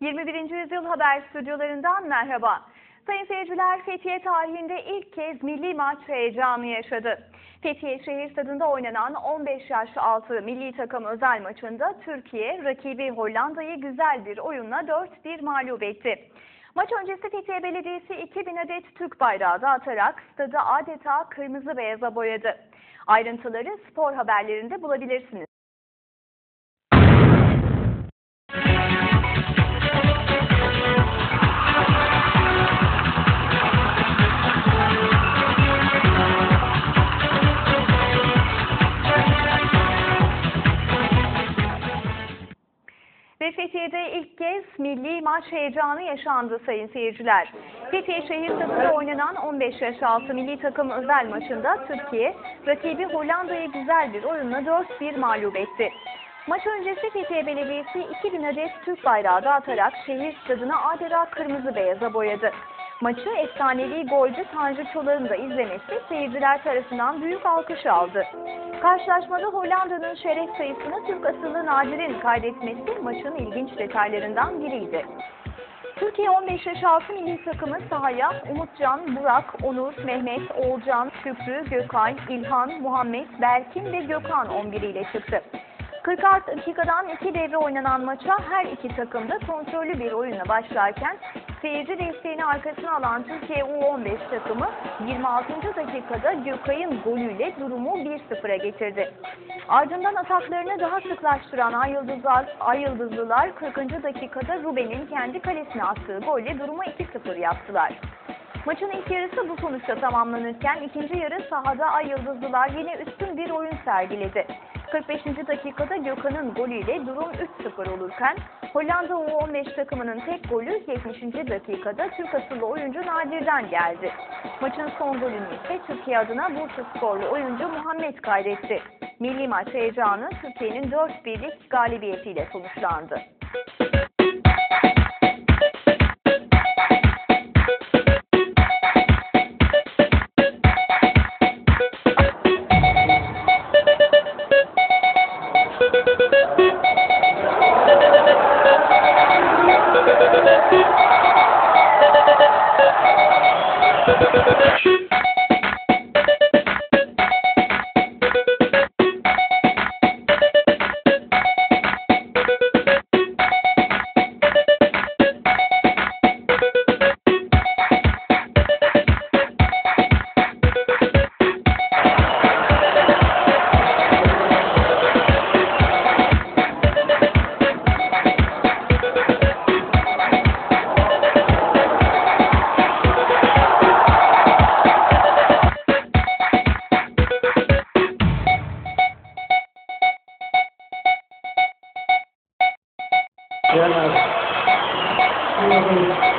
21. Yüzyıl Haber stüdyolarından merhaba. Sayın seyirciler, Fethiye tarihinde ilk kez milli maç heyecanı yaşadı. Fethiye Şehir Stadı'nda oynanan 15 yaş altı milli takım özel maçında Türkiye rakibi Hollanda'yı güzel bir oyunla 4-1 mağlup etti. Maç öncesi Fethiye Belediyesi 2000 adet Türk bayrağı dağıtarak stadı adeta kırmızı beyaza boyadı. Ayrıntıları spor haberlerinde bulabilirsiniz. Fethiye'de ilk kez milli maç heyecanı yaşandı sayın seyirciler. Fethiye şehir stadında oynanan 15 yaş altı milli takım özel maçında Türkiye rakibi Hollanda'yı güzel bir oyunla 4-1 mağlup etti. Maç öncesi Fethiye Belediyesi 2000 adet Türk bayrağı dağıtarak şehir stadını adeta kırmızı beyaza boyadı. Maçı efsanevi golcü Tanju Çolak'ın da izlemesi seyirciler tarafından büyük alkış aldı. Karşılaşmada Hollanda'nın şeref sayısını Türk asıllı Nadir'in kaydetmesi maçın ilginç detaylarından biriydi. Türkiye 15 yaş altı milli takımı sahaya Umutcan, Burak, Onur, Mehmet, Oğulcan, Şükrü, Gökay, İlhan, Muhammed, Berkin ve Gökhan 11 ile çıktı. 46 dakikadan iki devre oynanan maça her iki takım da kontrollü bir oyunla başlarken seyirci desteğini arkasına alan Türkiye U15 takımı 26. dakikada Gökay'ın golüyle durumu 1-0'a getirdi. Ardından ataklarını daha sıklaştıran Ay Yıldızlar, Ay Yıldızlılar 40. dakikada Ruben'in kendi kalesine attığı golle durumu 2-0 yaptılar. Maçın ilk yarısı bu sonuçta tamamlanırken ikinci yarı sahada Ay Yıldızlılar yine üstün bir oyun sergiledi. 45. dakikada Gökhan'ın golüyle durum 3-0 olurken Hollanda U15 takımının tek golü 70. dakikada Türk asıllı oyuncu Nadir'den geldi. Maçın son golünü ise Türkiye adına Bursa sporlu oyuncu Muhammed kaydetti. Milli maç heyecanı Türkiye'nin 4-1'lik galibiyetiyle sonuçlandı. Thank you. Thank you.